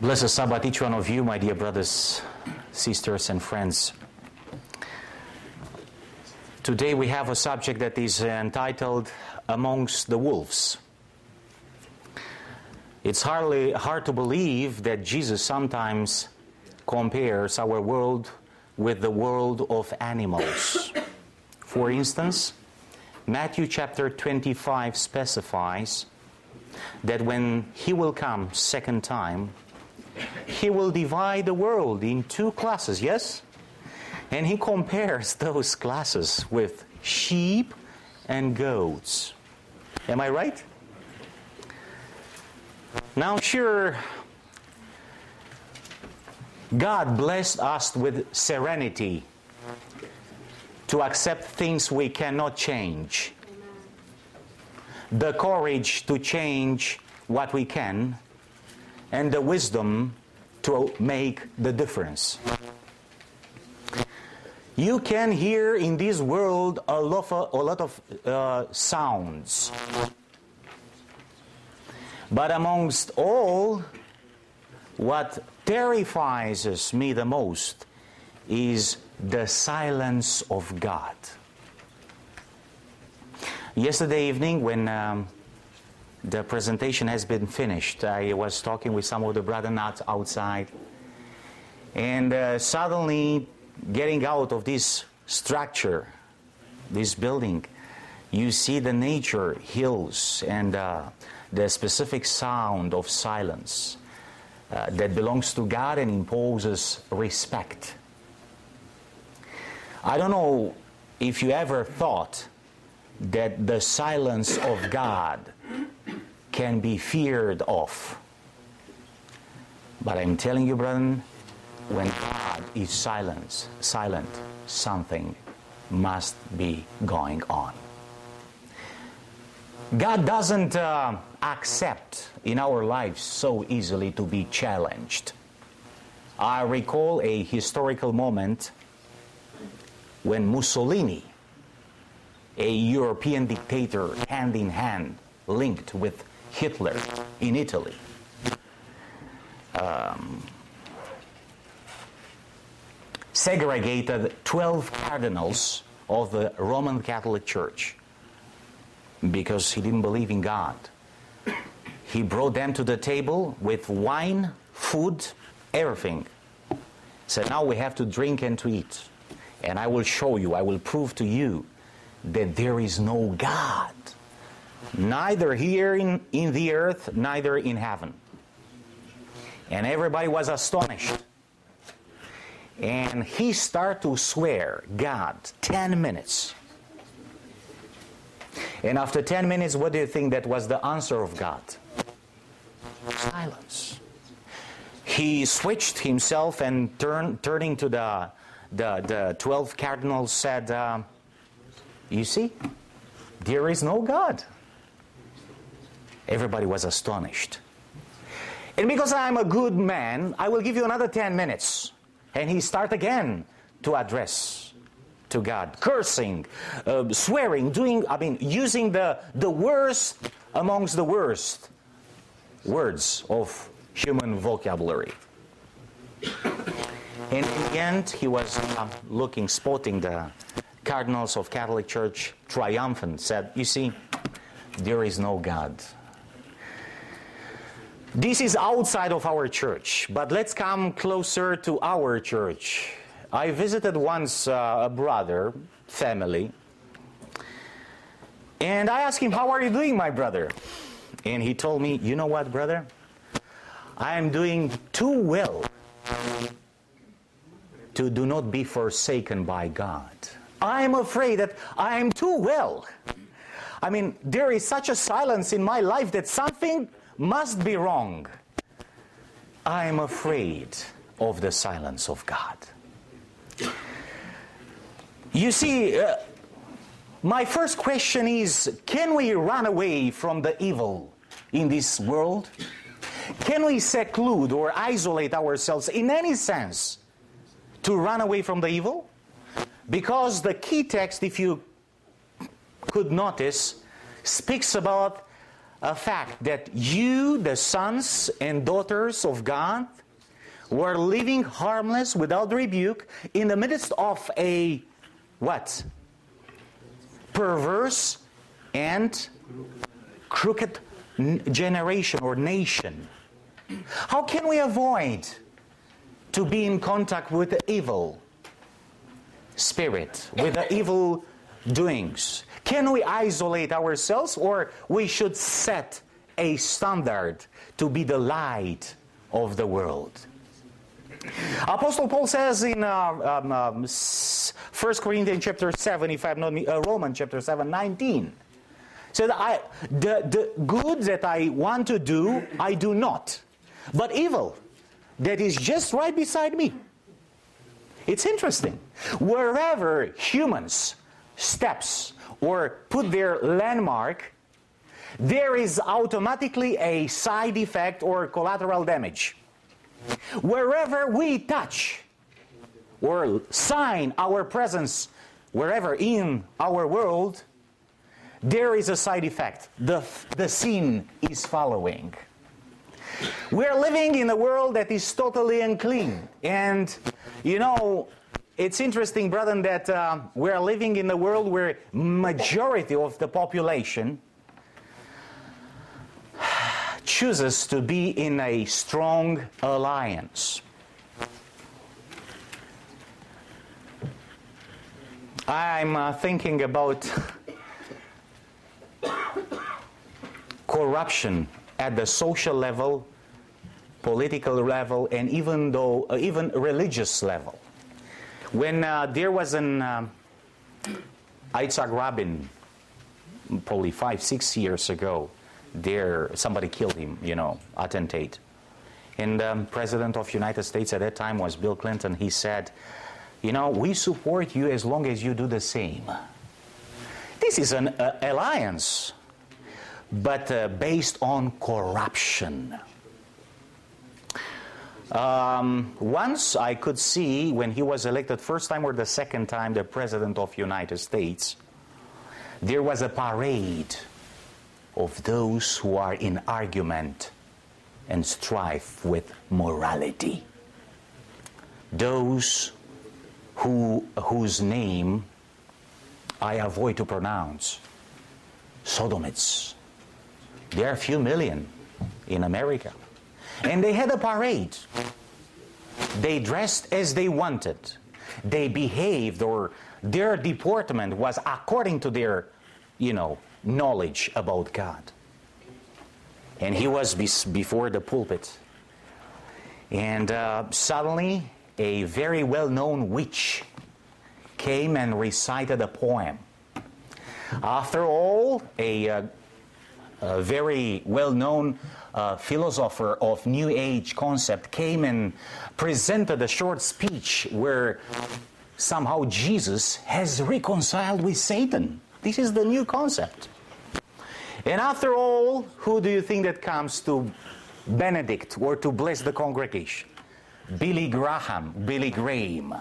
Blessed Sabbath, each one of you, my dear brothers, sisters, and friends. Today we have a subject that is entitled Amongst the Wolves. It's hardly hard to believe that Jesus sometimes compares our world with the world of animals. For instance, Matthew chapter 25 specifies that when he will come second time, he will divide the world in two classes, yes? And he compares those classes with sheep and goats. Am I right? Now, sure, God blessed us with serenity to accept things we cannot change, the courage to change what we can, and the wisdom to make the difference. You can hear in this world a lot of, a lot of uh, sounds. But amongst all, what terrifies me the most is the silence of God. Yesterday evening, when um, the presentation has been finished, I was talking with some of the brothers outside, and uh, suddenly, getting out of this structure, this building, you see the nature, hills, and uh, the specific sound of silence uh, that belongs to God and imposes respect. I don't know if you ever thought that the silence of God can be feared of. But I'm telling you, brethren, when God is silent, silent, something must be going on. God doesn't uh, accept in our lives so easily to be challenged. I recall a historical moment when Mussolini, a European dictator, hand in hand, linked with Hitler in Italy, um, segregated 12 cardinals of the Roman Catholic Church because he didn't believe in God. He brought them to the table with wine, food, everything. Said, now we have to drink and to eat. And I will show you, I will prove to you that there is no God. Neither here in, in the earth, neither in heaven. And everybody was astonished. And he started to swear, God, 10 minutes. And after 10 minutes, what do you think that was the answer of God? Silence. He switched himself and turn, turning to the, the, the 12 cardinals said, uh, You see, there is no God. Everybody was astonished. And because I'm a good man, I will give you another 10 minutes. And he start again to address to God, cursing, uh, swearing, doing, I mean, using the, the worst amongst the worst words of human vocabulary. And in the end, he was uh, looking, spotting the cardinals of Catholic Church, triumphant, said, You see, there is no God. This is outside of our church, but let's come closer to our church. I visited once uh, a brother, family, and I asked him, How are you doing, my brother? And he told me, You know what, brother? I am doing too well to do not be forsaken by God. I am afraid that I am too well. I mean, there is such a silence in my life that something must be wrong. I am afraid of the silence of God. You see, uh, my first question is can we run away from the evil in this world? Can we seclude or isolate ourselves in any sense to run away from the evil? Because the key text, if you could notice, speaks about a fact that you, the sons and daughters of God, were living harmless without rebuke in the midst of a what? Perverse and crooked generation or nation. How can we avoid to be in contact with the evil spirit, with the evil doings? Can we isolate ourselves or we should set a standard to be the light of the world? Apostle Paul says in uh, um, um, 1 Corinthians chapter 7, if I'm not uh, Roman chapter 7, 19, said, I, the, the good that I want to do, I do not. But evil, that is just right beside me. It's interesting. Wherever humans steps or put their landmark, there is automatically a side effect or collateral damage. Wherever we touch or sign our presence, wherever in our world, there is a side effect. The, the sin is following. We're living in a world that is totally unclean. And, you know, it's interesting, brethren, that uh, we're living in a world where majority of the population chooses to be in a strong alliance. I'm uh, thinking about corruption at the social level, political level, and even though uh, even religious level. When uh, there was an um, Yitzhak Rabin, probably five, six years ago, there somebody killed him, you know, attentate. And the um, president of United States at that time was Bill Clinton. He said, you know, we support you as long as you do the same. This is an uh, alliance, but uh, based on corruption. Um, once I could see when he was elected first time or the second time the president of United States, there was a parade of those who are in argument and strife with morality. Those who, whose name I avoid to pronounce, Sodomites. There are a few million in America. And they had a parade. They dressed as they wanted. They behaved, or their deportment was according to their, you know, knowledge about God. And he was before the pulpit. And uh, suddenly, a very well known witch came and recited a poem. After all, a, uh, a very well known uh, philosopher of New Age concept came and presented a short speech where somehow Jesus has reconciled with Satan. This is the new concept. And after all, who do you think that comes to benedict or to bless the congregation? Billy Graham, Billy Graham.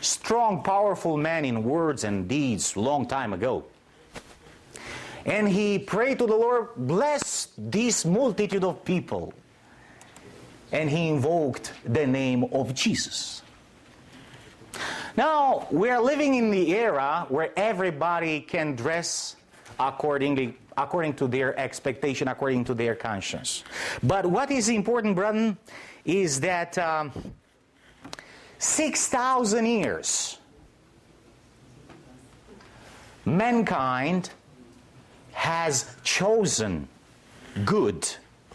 Strong, powerful man in words and deeds long time ago. And he prayed to the Lord, bless this multitude of people. And he invoked the name of Jesus. Now, we are living in the era where everybody can dress accordingly, according to their expectation, according to their conscience. But what is important, brother, is that um, 6,000 years mankind has chosen good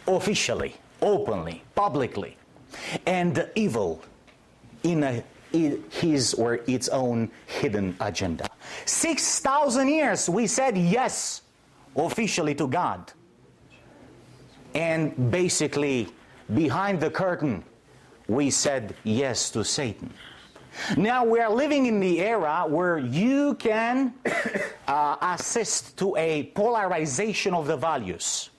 officially, openly, publicly, and evil in a, his or its own hidden agenda. 6,000 years we said yes officially to God. And basically, behind the curtain, we said yes to Satan. Now we are living in the era where you can uh, assist to a polarization of the values.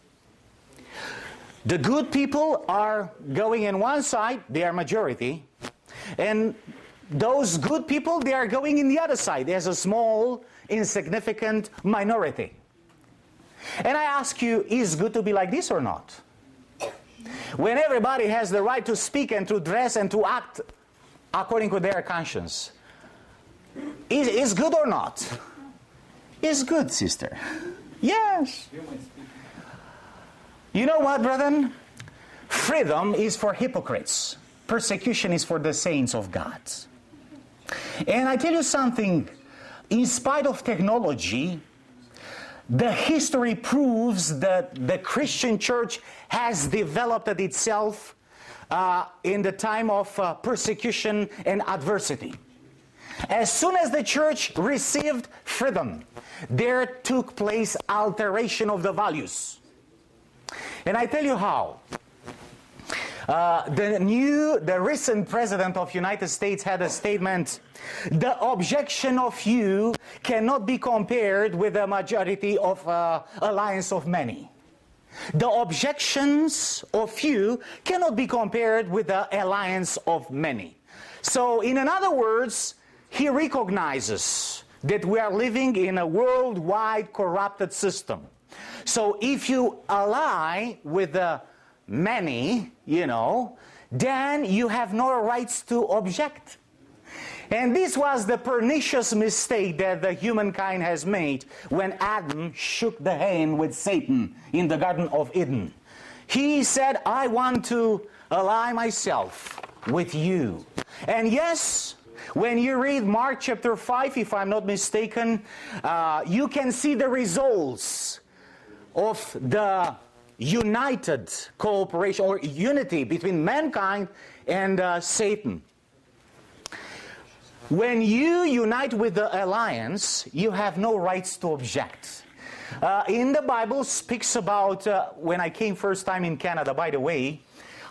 The good people are going in one side, they are majority, and those good people, they are going in the other side. There's a small, insignificant minority. And I ask you, is good to be like this or not? When everybody has the right to speak and to dress and to act according to their conscience, is, is good or not? Is good, sister. Yes. You know what, brethren? Freedom is for hypocrites. Persecution is for the saints of God. And I tell you something, in spite of technology, the history proves that the Christian church has developed itself uh, in the time of uh, persecution and adversity. As soon as the church received freedom, there took place alteration of the values. And I tell you how. Uh, the new, the recent president of United States had a statement. The objection of you cannot be compared with the majority of uh, alliance of many. The objections of few cannot be compared with the alliance of many. So, in other words, he recognizes that we are living in a worldwide corrupted system. So, if you ally with the many, you know, then you have no rights to object. And this was the pernicious mistake that the humankind has made when Adam shook the hand with Satan in the Garden of Eden. He said, I want to ally myself with you. And yes, when you read Mark chapter 5, if I'm not mistaken, uh, you can see the results of the united cooperation or unity between mankind and uh, Satan. When you unite with the alliance, you have no rights to object. Uh, in the Bible speaks about uh, when I came first time in Canada. By the way,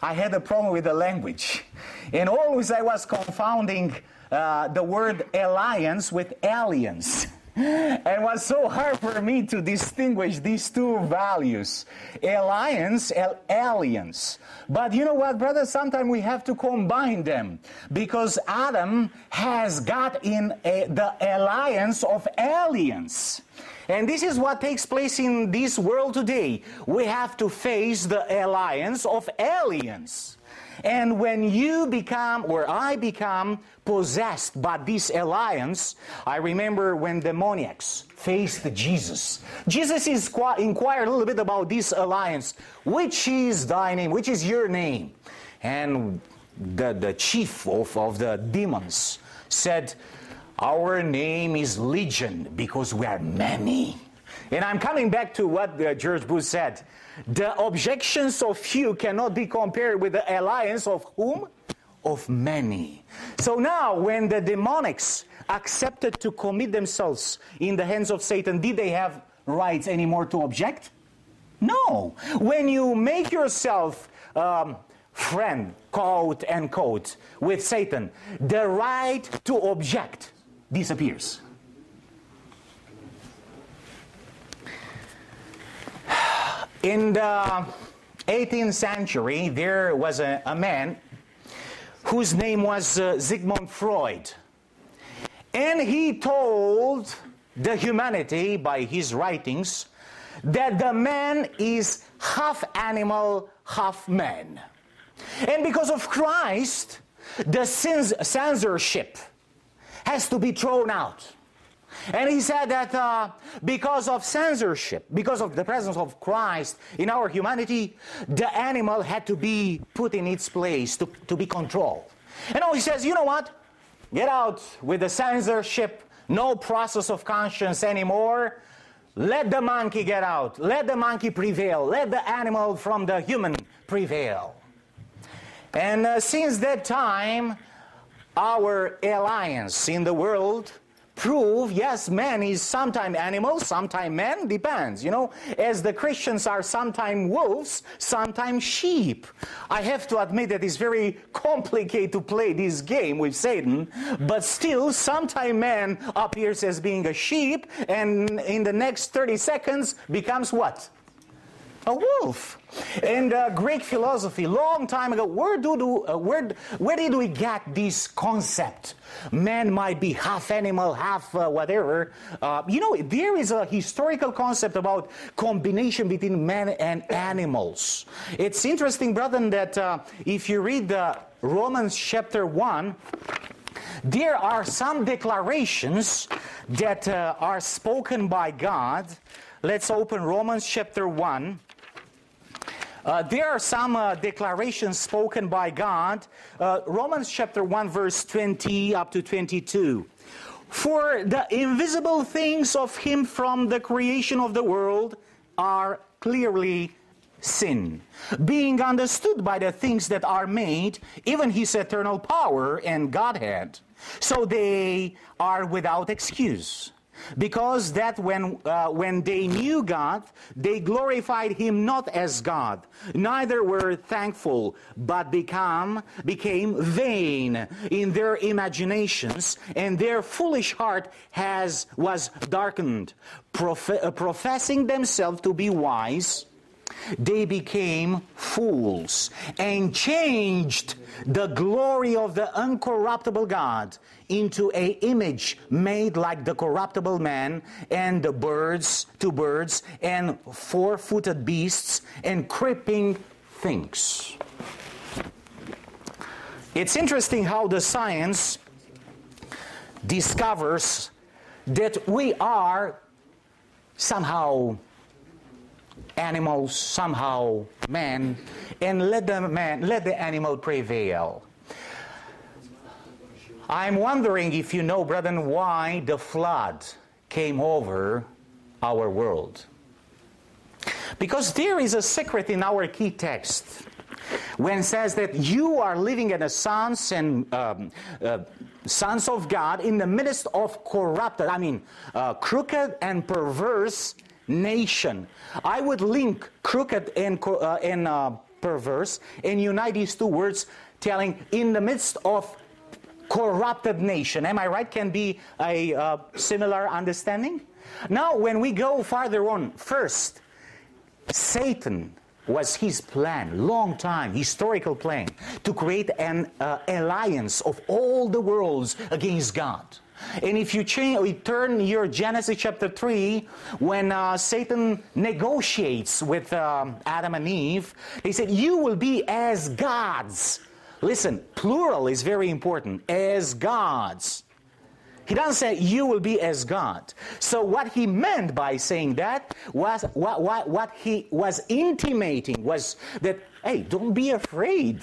I had a problem with the language, and always I was confounding uh, the word alliance with aliens. and was so hard for me to distinguish these two values alliance and aliens but you know what brother? Sometimes we have to combine them because adam has got in a, the alliance of aliens and this is what takes place in this world today. We have to face the alliance of aliens and when you become, or I become, possessed by this alliance, I remember when demoniacs faced Jesus. Jesus is inquired a little bit about this alliance. Which is thy name? Which is your name? And the, the chief of, of the demons said, Our name is Legion because we are many. And I'm coming back to what uh, George Bush said. The objections of few cannot be compared with the alliance of whom? Of many. So now, when the demonics accepted to commit themselves in the hands of Satan, did they have rights anymore to object? No. When you make yourself um, friend, quote and quote, with Satan, the right to object disappears. In the 18th century, there was a, a man whose name was uh, Sigmund Freud. And he told the humanity by his writings that the man is half animal, half man. And because of Christ, the censorship has to be thrown out. And he said that uh, because of censorship, because of the presence of Christ in our humanity, the animal had to be put in its place to, to be controlled. And now he says, you know what? Get out with the censorship, no process of conscience anymore. Let the monkey get out. Let the monkey prevail. Let the animal from the human prevail. And uh, since that time, our alliance in the world prove yes man is sometime animal sometime man depends you know. As the christians are sometime wolves sometime sheep. I have to admit that it's very complicated to play this game with satan but still sometime man appears as being a sheep and in the next 30 seconds becomes what a wolf. In uh, Greek philosophy, long time ago, where, do, do, uh, where, where did we get this concept? Man might be half animal, half uh, whatever. Uh, you know, there is a historical concept about combination between man and animals. It's interesting, brethren, that uh, if you read Romans chapter 1, there are some declarations that uh, are spoken by God. Let's open Romans chapter 1. Uh, there are some uh, declarations spoken by God. Uh, Romans chapter 1, verse 20 up to 22. For the invisible things of Him from the creation of the world are clearly sin, being understood by the things that are made, even His eternal power and Godhead. So they are without excuse because that when, uh, when they knew God, they glorified him not as God, neither were thankful, but become, became vain in their imaginations, and their foolish heart has, was darkened. Prof- uh, professing themselves to be wise, they became fools and changed the glory of the uncorruptible God into a image made like the corruptible man and the birds to birds and four-footed beasts and creeping things. It's interesting how the science discovers that we are somehow animals, somehow man, and let the man, let the animal prevail. I'm wondering if you know, brethren, why the flood came over our world. Because there is a secret in our key text when it says that you are living in the sons and um, uh, sons of God in the midst of corrupted, I mean, uh, crooked and perverse nation. I would link crooked and, uh, and uh, perverse and unite these two words, telling in the midst of corrupted nation. Am I right? Can be a uh, similar understanding? Now, when we go farther on, first, Satan was his plan, long time, historical plan, to create an uh, alliance of all the worlds against God. And if you change, your Genesis chapter 3, when uh, Satan negotiates with um, Adam and Eve, he said, You will be as gods Listen, plural is very important. As gods. He doesn't say you will be as God. So what he meant by saying that was what, what, what he was intimating was that hey, don't be afraid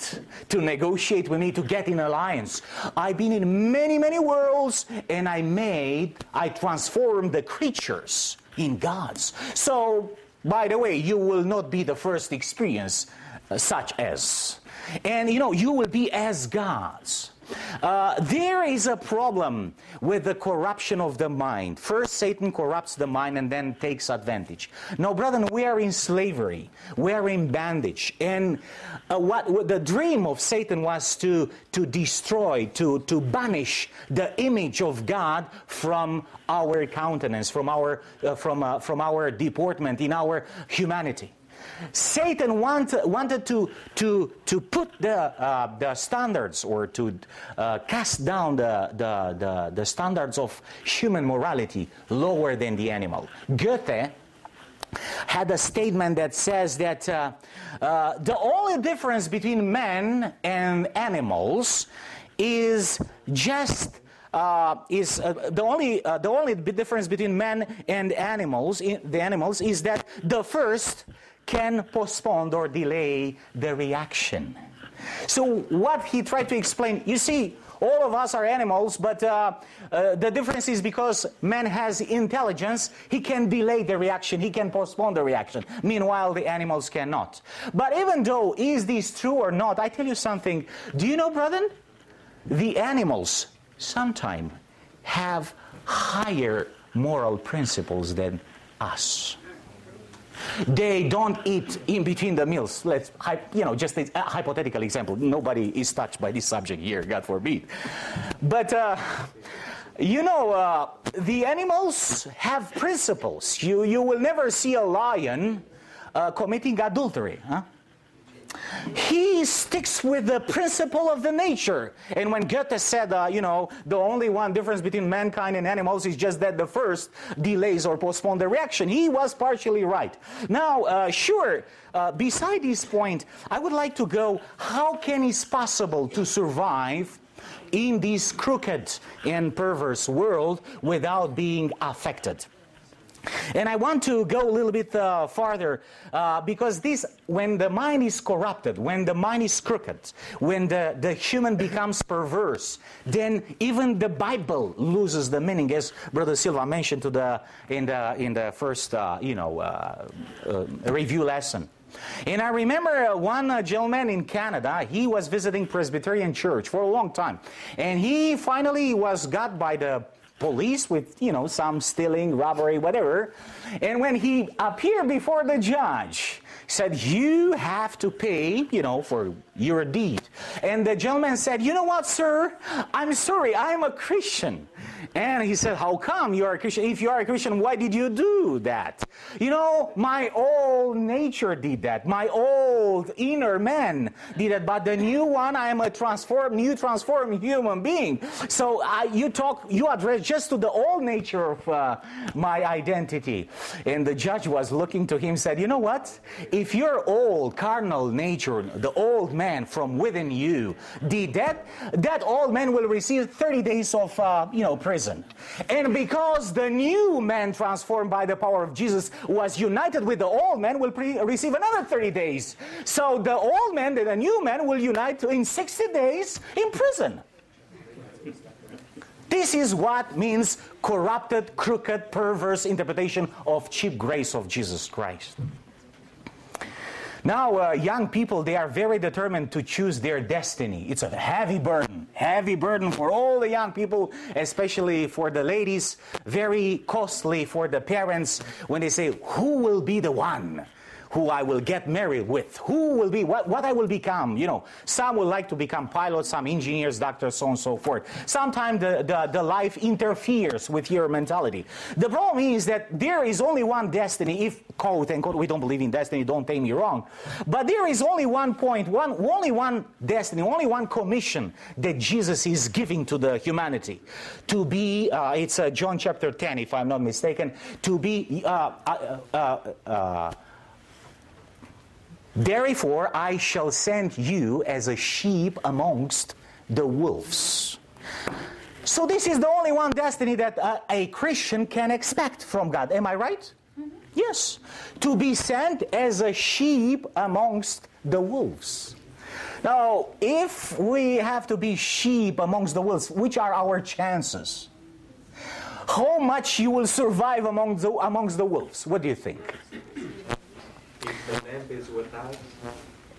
to negotiate with me to get in alliance. I've been in many, many worlds and I made, I transformed the creatures in gods. So, by the way, you will not be the first experience uh, such as and you know, you will be as gods. Uh, there is a problem with the corruption of the mind. First, Satan corrupts the mind and then takes advantage. No, brethren, we are in slavery. We are in bondage. And uh, what, what, the dream of Satan was to, to destroy, to, to banish the image of God from our countenance, from our, uh, from, uh, from our deportment in our humanity. Satan want, wanted to, to, to put the, uh, the standards or to uh, cast down the, the, the, the standards of human morality lower than the animal. Goethe had a statement that says that uh, uh, the only difference between men and animals is just uh, is uh, the only uh, the only difference between men and animals the animals is that the first can postpone or delay the reaction. So, what he tried to explain, you see, all of us are animals, but uh, uh, the difference is because man has intelligence, he can delay the reaction, he can postpone the reaction. Meanwhile, the animals cannot. But even though, is this true or not, I tell you something. Do you know, brethren? The animals sometimes have higher moral principles than us. They don't eat in between the meals. Let's, you know, just a hypothetical example. Nobody is touched by this subject here, God forbid. But, uh, you know, uh, the animals have principles. You, you will never see a lion uh, committing adultery. Huh? He sticks with the principle of the nature. And when Goethe said, uh, you know, the only one difference between mankind and animals is just that the first delays or postpone the reaction, he was partially right. Now, uh, sure, uh, beside this point, I would like to go, how can it possible to survive in this crooked and perverse world without being affected? And I want to go a little bit uh, farther uh, because this, when the mind is corrupted, when the mind is crooked, when the, the human becomes perverse, then even the Bible loses the meaning, as Brother Silva mentioned to the, in, the, in the first, uh, you know, uh, uh, review lesson. And I remember uh, one gentleman in Canada, he was visiting Presbyterian Church for a long time. And he finally was got by the police with, you know, some stealing, robbery, whatever. And when he appeared before the judge, said, You have to pay, you know, for your deed. And the gentleman said, You know what, sir? I'm sorry, I'm a Christian. And he said, How come you are a Christian? If you are a Christian, why did you do that? You know, my old nature did that. My old inner man did that. But the new one, I am a transformed, new transformed human being. So uh, you talk, you address just to the old nature of uh, my identity. And the judge was looking to him, said, You know what? If your old carnal nature, the old man from within you, did that, that old man will receive 30 days of, uh, you know, prison. And because the new man transformed by the power of Jesus was united with the old man, will pre- receive another 30 days. So the old man and the new man will unite in 60 days in prison. This is what means corrupted, crooked, perverse interpretation of cheap grace of Jesus Christ. Now, uh, young people, they are very determined to choose their destiny. It's a heavy burden, heavy burden for all the young people, especially for the ladies, very costly for the parents when they say, Who will be the one? Who I will get married with, who will be, what, what I will become. You know, some would like to become pilots, some engineers, doctors, so on and so forth. Sometimes the, the, the life interferes with your mentality. The problem is that there is only one destiny, if quote unquote, we don't believe in destiny, don't take me wrong. But there is only one point, one, only one destiny, only one commission that Jesus is giving to the humanity. To be, uh, it's uh, John chapter 10, if I'm not mistaken, to be, uh, uh, uh, uh Therefore, I shall send you as a sheep amongst the wolves. So, this is the only one destiny that a, a Christian can expect from God. Am I right? Mm-hmm. Yes. To be sent as a sheep amongst the wolves. Now, if we have to be sheep amongst the wolves, which are our chances? How much you will survive among the, amongst the wolves? What do you think? If the lamp is with us.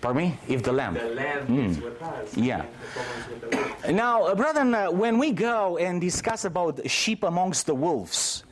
Pardon me? If the lamp. The lamp mm. is with us. Yeah. Now, uh, brethren, uh, when we go and discuss about sheep amongst the wolves,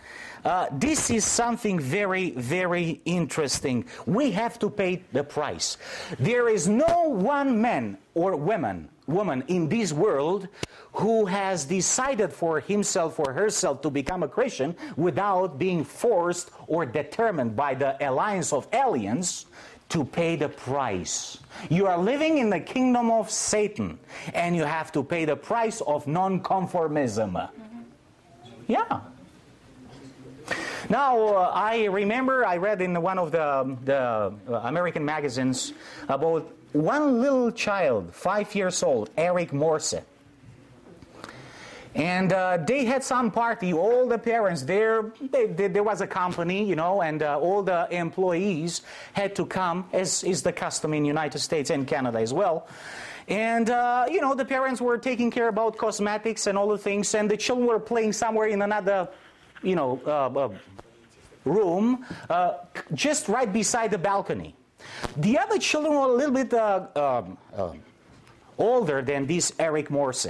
uh, this is something very, very interesting. We have to pay the price. There is no one man or woman, woman in this world who has decided for himself or herself to become a Christian without being forced or determined by the alliance of aliens to pay the price. You are living in the kingdom of Satan and you have to pay the price of nonconformism. Yeah. Now, uh, I remember I read in one of the, the uh, American magazines about one little child, five years old, Eric Morse. And uh, they had some party, all the parents there, they, they, there was a company, you know, and uh, all the employees had to come, as is the custom in United States and Canada as well. And, uh, you know, the parents were taking care about cosmetics and all the things, and the children were playing somewhere in another, you know, uh, uh, room, uh, just right beside the balcony. The other children were a little bit um, older than this Eric Morse.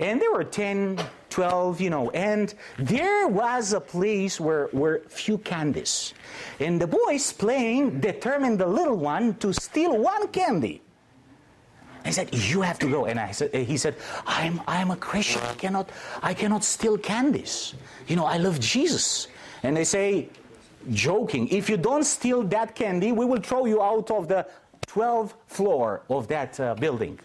And there were 10, 12, you know, and there was a place where were few candies. And the boys playing determined the little one to steal one candy. I said, "You have to go." And I said, "He said, I'm I'm a Christian. I cannot I cannot steal candies. You know, I love Jesus." And they say, joking, if you don't steal that candy, we will throw you out of the 12th floor of that uh, building.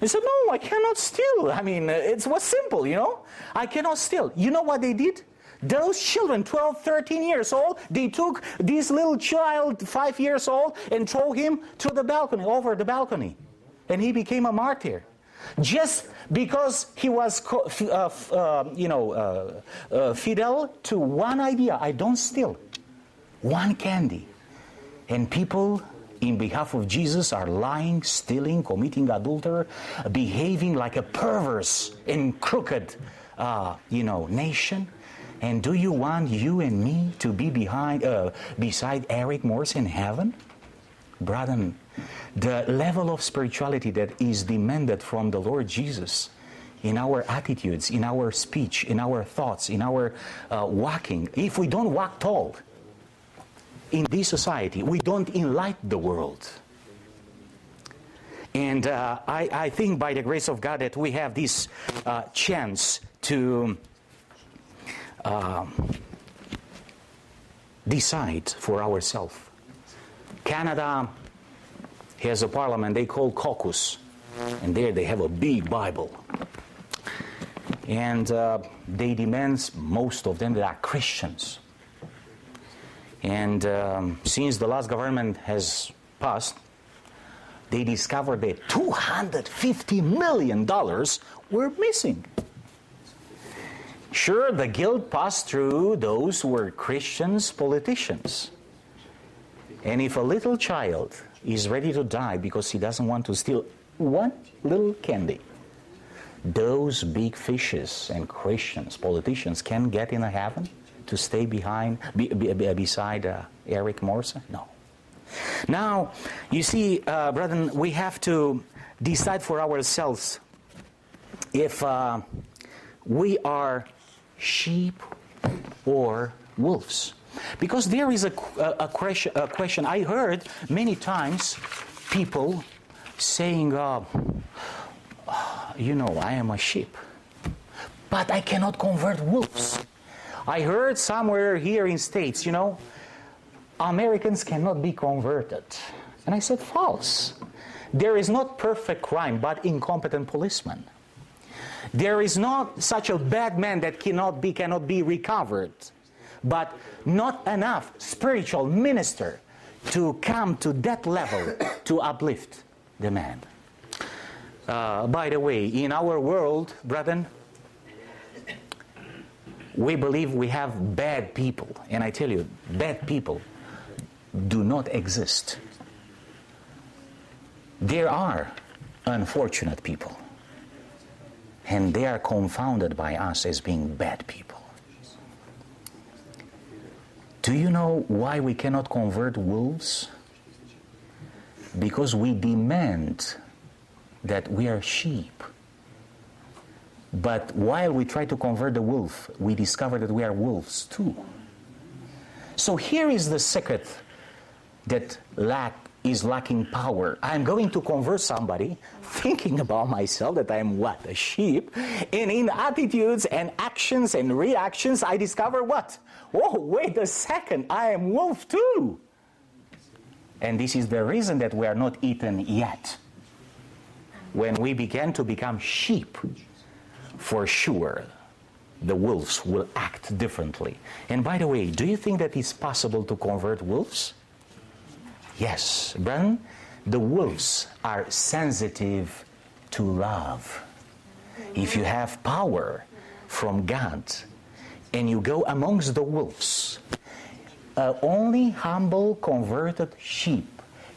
He said, No, I cannot steal. I mean, uh, it was simple, you know? I cannot steal. You know what they did? Those children, 12, 13 years old, they took this little child, five years old, and threw him to the balcony, over the balcony. And he became a martyr. Just because he was, uh, uh, you know, uh, uh, fidel to one idea I don't steal, one candy. And people in behalf of Jesus are lying, stealing, committing adultery, behaving like a perverse and crooked, uh, you know, nation. And do you want you and me to be behind, uh, beside Eric Morse in heaven? Brother, the level of spirituality that is demanded from the Lord Jesus in our attitudes, in our speech, in our thoughts, in our uh, walking, if we don't walk tall, in this society. We don't enlighten the world. And uh, I, I, think by the grace of God that we have this uh, chance to uh, decide for ourselves. Canada has a parliament they call caucus, and there they have a big Bible. And uh, they demand, most of them, that are Christians and um, since the last government has passed, they discovered that $250 million were missing. Sure, the guilt passed through those who were Christians, politicians. And if a little child is ready to die because he doesn't want to steal one little candy, those big fishes and Christians, politicians, can get in a heaven? to stay behind, be, be, be, beside uh, Eric Morse? No. Now, you see, uh, brethren, we have to decide for ourselves if uh, we are sheep or wolves. Because there is a, a, a, question, I heard many times people saying, uh, you know, I am a sheep, but I cannot convert wolves. I heard somewhere here in States, you know, Americans cannot be converted. And I said, false. There is not perfect crime, but incompetent policemen. There is not such a bad man that cannot be, cannot be recovered, but not enough spiritual minister to come to that level to uplift the man. Uh, by the way, in our world, brethren, we believe we have bad people. And I tell you, bad people do not exist. There are unfortunate people. And they are confounded by us as being bad people. Do you know why we cannot convert wolves? Because we demand that we are sheep. But while we try to convert the wolf, we discover that we are wolves too. So here is the secret that lack is lacking power. I'm going to convert somebody thinking about myself that I'm what? A sheep. And in attitudes and actions and reactions, I discover what? Oh, wait a second, I am wolf too. And this is the reason that we are not eaten yet. When we begin to become sheep, for sure the wolves will act differently. And by the way, do you think that it's possible to convert wolves? Yes, Bren, the wolves are sensitive to love. If you have power from God and you go amongst the wolves, uh, only humble converted sheep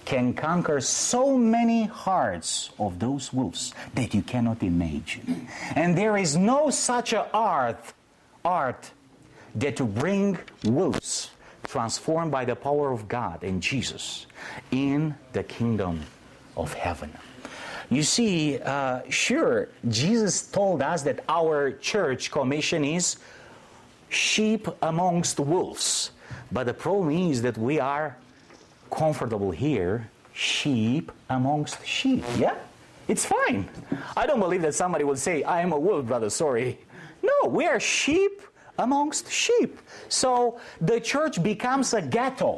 can conquer so many hearts of those wolves that you cannot imagine. And there is no such a art, art that to bring wolves transformed by the power of God and Jesus in the kingdom of heaven. You see, uh, sure, Jesus told us that our church commission is sheep amongst wolves. But the problem is that we are comfortable here, sheep amongst sheep. Yeah? It's fine. I don't believe that somebody will say, I am a wolf, brother, sorry. No, we are sheep amongst sheep. So the church becomes a ghetto.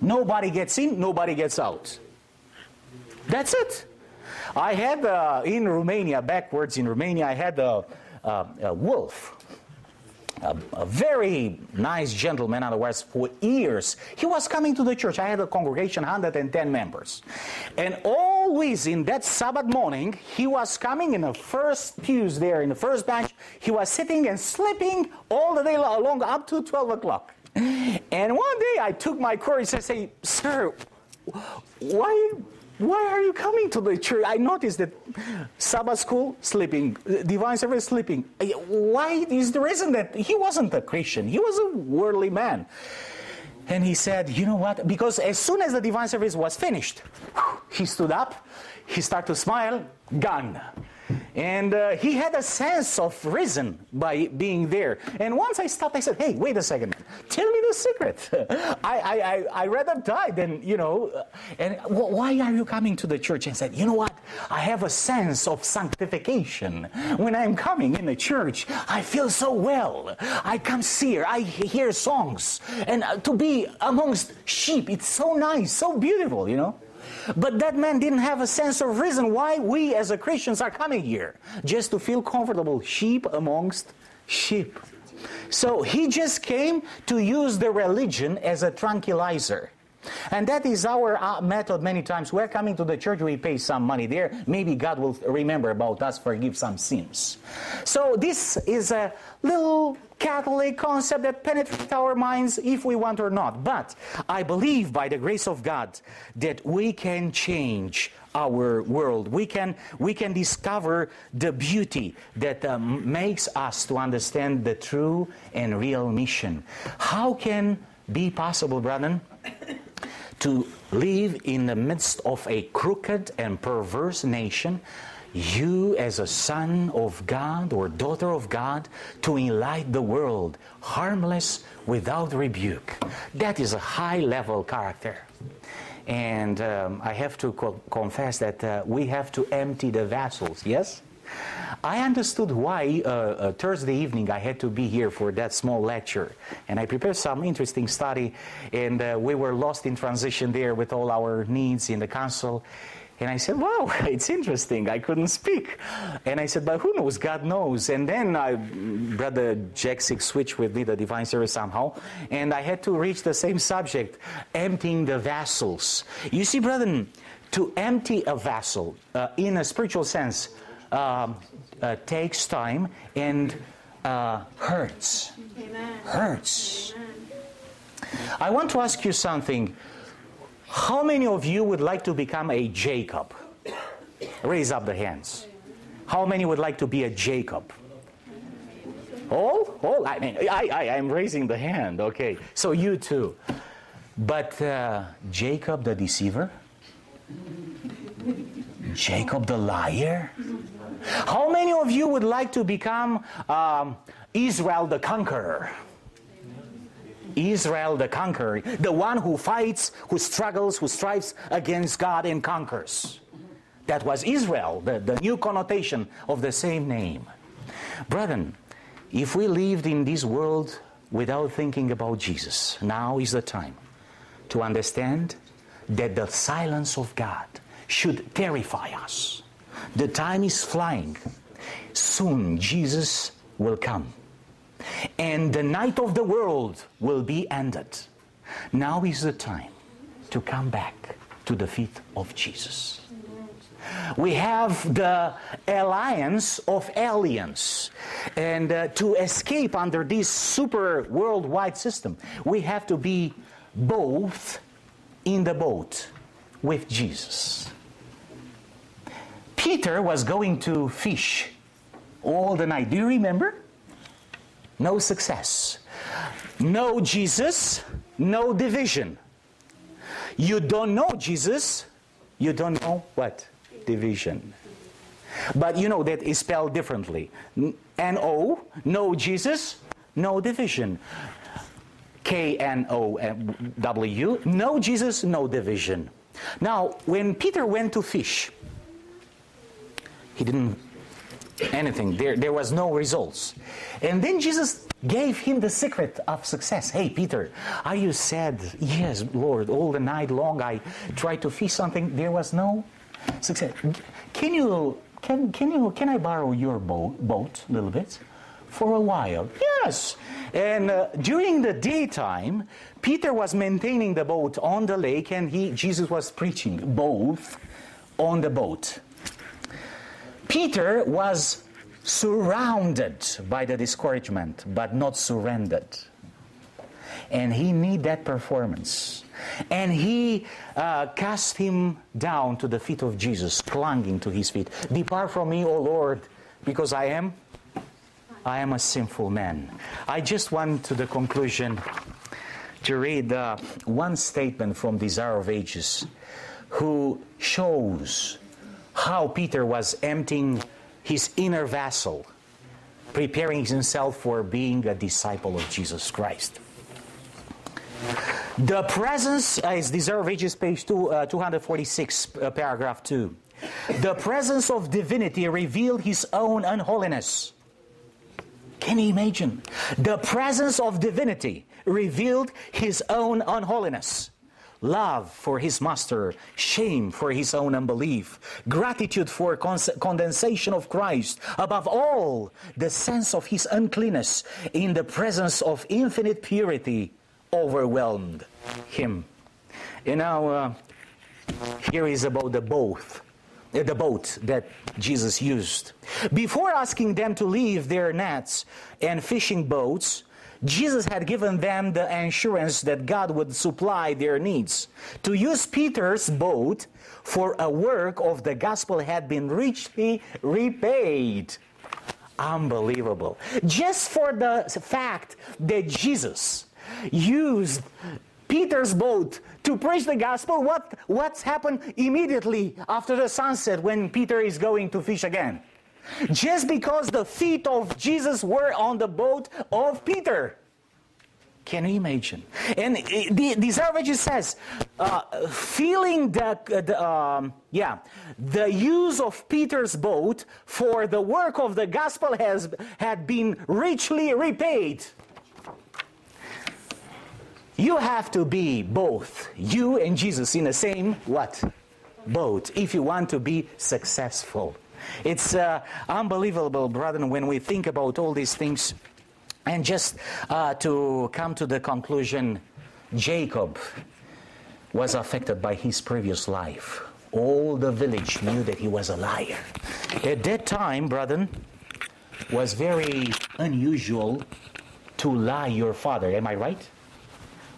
Nobody gets in, nobody gets out. That's it. I had uh, in Romania, backwards in Romania, I had a, a, a wolf a, a, very nice gentleman otherwise for years he was coming to the church. I had a congregation 110 members. And always in that sabbath morning he was coming in the first pews there in the first bench. He was sitting and sleeping all the day long up to 12 o'clock. And one day i took my courage and say sir why why are you coming to the church? I noticed that Sabbath school, sleeping, divine service, sleeping. Why is the reason that he wasn't a Christian? He was a worldly man. And he said, You know what? Because as soon as the divine service was finished, he stood up, he started to smile, gone. And uh, he had a sense of reason by being there. And once I stopped, I said, hey, wait a second. Tell me the secret. I, I, I, I rather die than, you know. Uh, and why are you coming to the church? And said, you know what? I have a sense of sanctification. When I'm coming in the church, I feel so well. I come here, I hear songs. And uh, to be amongst sheep, it's so nice, so beautiful, you know. But that man didn't have a sense of reason why we as a Christians are coming here. Just to feel comfortable, sheep amongst sheep. So he just came to use the religion as a tranquilizer. And that is our uh, method many times. We're coming to the church, we pay some money there. Maybe God will remember about us, forgive some sins. So this is a little Catholic concept that penetrates our minds if we want or not. But I believe by the grace of God that we can change our world. We can, we can discover the beauty that um, makes us to understand the true and real mission. How can be possible, brethren? To live in the midst of a crooked and perverse nation, you as a son of God or daughter of God, to enlighten the world, harmless, without rebuke. That is a high level character. And um, I have to co- confess that uh, we have to empty the vessels, yes? I understood why uh, uh, Thursday evening I had to be here for that small lecture. And I prepared some interesting study, and uh, we were lost in transition there with all our needs in the council. And I said, wow, it's interesting. I couldn't speak. And I said, but who knows? God knows. And then I, Brother Jack Six switched with me, the divine service somehow. And I had to reach the same subject, emptying the vessels. You see, brethren, to empty a vessel uh, in a spiritual sense um, uh, takes time and uh, hurts. Amen. Hurts. Amen. I want to ask you something. How many of you would like to become a Jacob? Raise up the hands. How many would like to be a Jacob? All? All? I mean, I, I, I'm raising the hand. Okay. So you too. But uh, Jacob the deceiver? Jacob the liar? How many of you would like to become um, Israel the conqueror? Israel the conqueror, the one who fights, who struggles, who strives against God and conquers. That was Israel, the, the new connotation of the same name. Brethren, if we lived in this world without thinking about Jesus, now is the time to understand that the silence of God should terrify us. The time is flying. Soon Jesus will come. And the night of the world will be ended. Now is the time to come back to the feet of Jesus. We have the alliance of aliens. And uh, to escape under this super worldwide system, we have to be both in the boat with Jesus. Peter was going to fish all the night. Do you remember? No success. No Jesus, no division. You don't know Jesus, you don't know what? Division. But you know that is spelled differently. N O, no Jesus, no division. K N O W, no Jesus, no division. Now, when Peter went to fish, he didn't anything. There, there was no results. And then Jesus gave him the secret of success. Hey, Peter, are you sad? Yes, Lord, all the night long I tried to fish something. There was no success. Can you, can, can you, can I borrow your boat, boat a little bit? For a while. Yes. And uh, during the daytime, Peter was maintaining the boat on the lake and he, Jesus was preaching both on the boat. Peter was surrounded by the discouragement, but not surrendered. And he need that performance. And he uh, cast him down to the feet of Jesus, clinging to his feet. Depart from me, O Lord, because I am I am a sinful man. I just want to the conclusion to read uh, one statement from Desire of Ages who shows how Peter was emptying his inner vessel, preparing himself for being a disciple of Jesus Christ. The presence uh, is Ages, page two, uh, 246, uh, paragraph 2. The presence of divinity revealed his own unholiness can you imagine? The presence of divinity revealed his own unholiness. Love for his master, shame for his own unbelief, gratitude for condensation of Christ, above all, the sense of his uncleanness in the presence of infinite purity overwhelmed him. You know, uh, here is about the both uh, the boat that Jesus used. Before asking them to leave their nets and fishing boats, Jesus had given them the assurance that God would supply their needs. To use Peter's boat for a work of the gospel had been richly repaid. Unbelievable. Just for the fact that Jesus used Peter's boat to preach the gospel, what, what's happened immediately after the sunset when Peter is going to fish again? Just because the feet of Jesus were on the boat of Peter. Can you imagine? And the, the Salvage says, uh, feeling the, the um, yeah, the use of Peter's boat for the work of the gospel has had been richly repaid. You have to be both, you and Jesus, in the same what? Boat, if you want to be successful. It's uh, unbelievable, brother, when we think about all these things. And just uh, to come to the conclusion, Jacob was affected by his previous life. All the village knew that he was a liar. At that time, brother, was very unusual to lie your father. Am I right?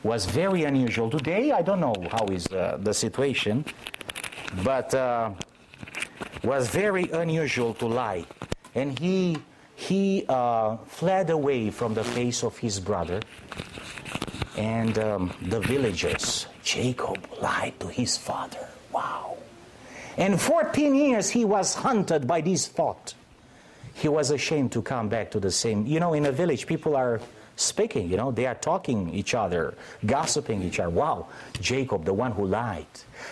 was very unusual. Today, I don't know how is uh, the situation, but uh, was very unusual to lie. And he, he uh, fled away from the face of his brother. And um, the villagers, Jacob lied to his father. Wow. And 14 years he was hunted by this thought. He was ashamed to come back to the same. You know, in a village, people are speaking, you know, they are talking each other, gossiping each other. Wow, Jacob, the one who lied.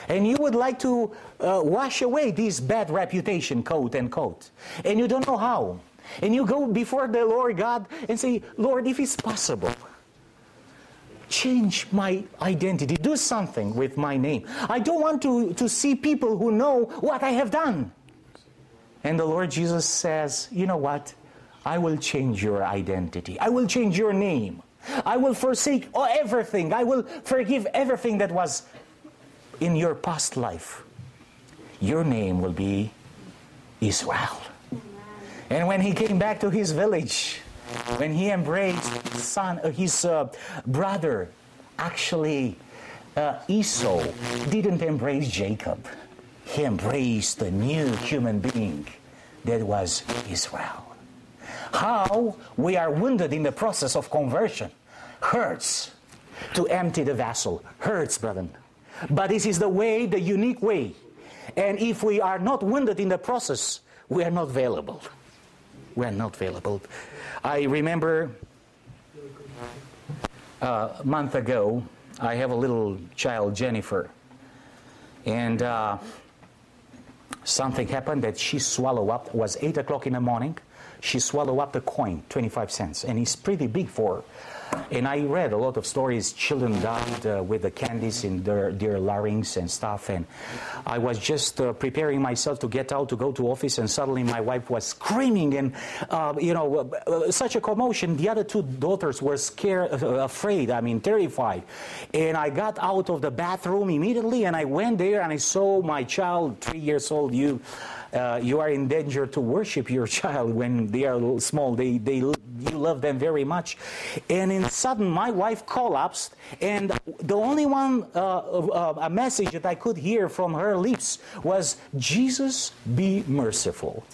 And you would like to uh, wash away this bad reputation, quote unquote. And you don't know how. And you go before the Lord God and say, Lord, if it's possible, change my identity, do something with my name. I don't want to, to see people who know what I have done. And the Lord Jesus says, you know what? I will change your identity. I will change your name. I will forsake everything. I will forgive everything that was in your past life. Your name will be Israel. And when he came back to his village, when he embraced his son, uh, his uh, brother, actually uh, Esau didn't embrace Jacob. He embraced the new human being that was Israel how we are wounded in the process of conversion hurts to empty the vessel. Hurts, brethren. But this is the way, the unique way. And if we are not wounded in the process, we are not available. We are not available. I remember uh, a month ago, I have a little child, Jennifer, and uh, something happened that she swallowed up. It was 8 o'clock in the morning. She swallowed up the coin, 25 cents, and it's pretty big for her. And I read a lot of stories. Children died uh, with the candies in their, their larynx and stuff. And I was just uh, preparing myself to get out to go to office, and suddenly my wife was screaming and uh, you know uh, such a commotion. The other two daughters were scared, uh, afraid. I mean, terrified. And I got out of the bathroom immediately, and I went there and I saw my child, three years old. You uh, you are in danger to worship your child when they are small. They, they, you love them very much. And in sudden, my wife collapsed, and the only one, uh, uh, a message that I could hear from her lips was, Jesus, be merciful.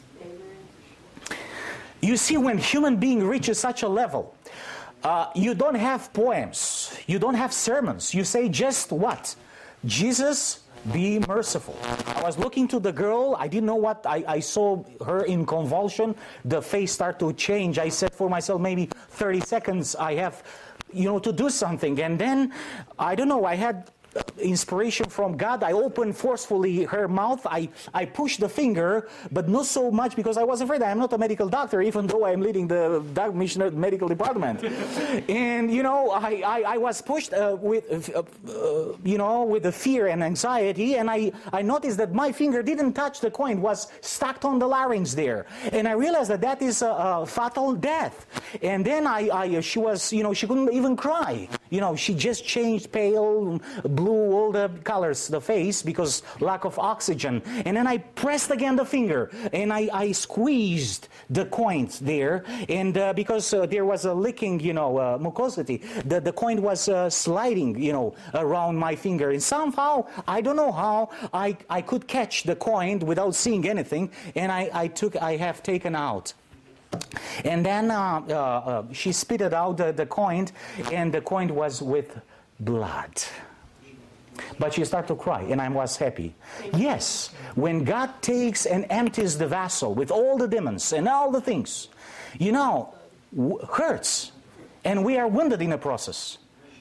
You see, when human being reaches such a level, uh, you don't have poems, you don't have sermons. You say just what? Jesus, be merciful. I was looking to the girl. I didn't know what. I, I saw her in convulsion. The face start to change. I said for myself, maybe 30 seconds. I have, you know, to do something. And then, I don't know. I had inspiration from God. I opened forcefully her mouth. I, I pushed the finger, but not so much because I was afraid. I am not a medical doctor, even though I am leading the missionary medical department. and, you know, I, I, I was pushed uh, with, uh, uh, you know, with the fear and anxiety. And I, I noticed that my finger didn't touch the coin, was stuck on the larynx there. And I realized that that is a, a fatal death. And then I, I, she was, you know, she couldn't even cry. You know, she just changed pale, blue, all the colors, the face, because lack of oxygen. And then I pressed again the finger, and I, I squeezed the coins there, and uh, because uh, there was a licking, you know, uh, mucosity, the, the coin was uh, sliding, you know, around my finger. And somehow, I don't know how, I, I could catch the coin without seeing anything, and I, I took, I have taken out. And then uh, uh, uh, she spitted out the, the coin, and the coin was with blood. But she started to cry, and I was happy. Yes, when God takes and empties the vessel with all the demons and all the things, you know, hurts, and we are wounded in the process.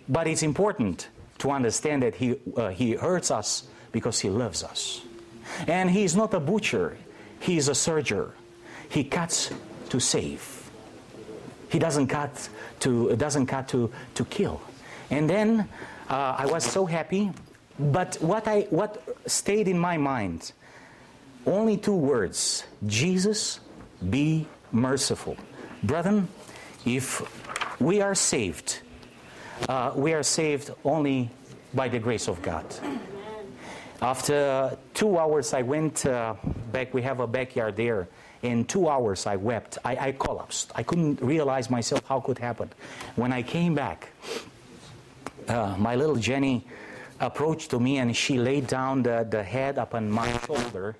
But it's important to understand that He, uh, he hurts us because He loves us. And He is not a butcher, He is a surgeon. He cuts to save. He doesn't cut to doesn't cut to to kill. And then uh, I was so happy. But what I what stayed in my mind, only two words: Jesus, be merciful, brethren. If we are saved, uh, we are saved only by the grace of God. After two hours, I went uh, back. We have a backyard there in two hours, I wept. I, I collapsed. I couldn't realize myself how could happen. When I came back, uh, my little Jenny approached to me and she laid down the, the head upon my shoulder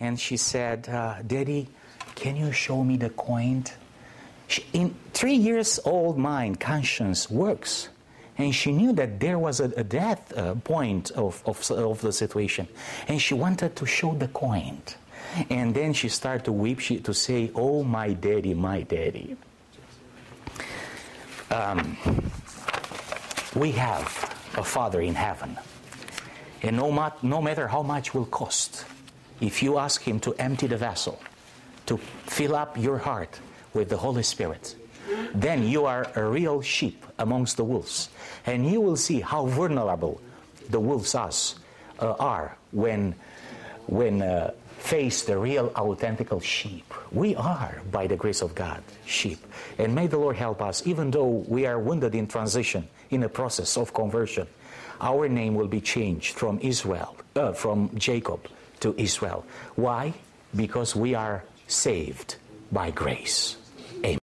and she said, uh, Daddy, can you show me the coin? She, in three years old mind, conscience works. And she knew that there was a, a death uh, point of, of, of the situation. And she wanted to show the coin. And then she started to weep, she, to say, Oh, my daddy, my daddy. Um, we have a Father in heaven. And no, mat- no matter how much will cost, if you ask Him to empty the vessel, to fill up your heart with the Holy Spirit, then you are a real sheep amongst the wolves. And you will see how vulnerable the wolves us, uh, are when, when uh, face the real authentic sheep. We are, by the grace of God, sheep. And may the Lord help us, even though we are wounded in transition, in the process of conversion, our name will be changed from Israel, uh, from Jacob to Israel. Why? Because we are saved by grace.